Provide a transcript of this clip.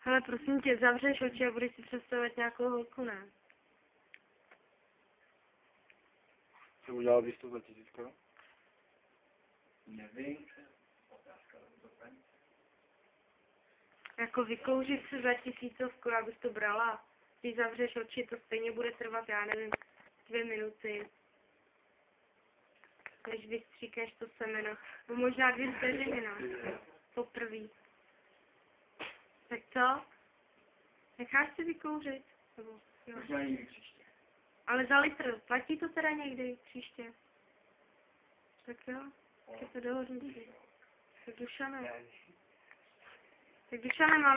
Hele, prosím tě, zavřeš oči a budeš si představovat nějakou holku, ne? Co udělal bys to za tisíc korun? Nevím. Jako vykouřit se za tisícovku, abys to brala. Když zavřeš oči, to stejně bude trvat, já nevím, dvě minuty. Než vystříkneš to semeno. No možná dvě vteřiny, no. Tak co? Necháš si vykouřit? Nebo, jo. Možná někdy příště. Ale za litr, platí to teda někdy příště? Tak jo, je to dohodnutí. Tak Dušané. Tak Dušané, mám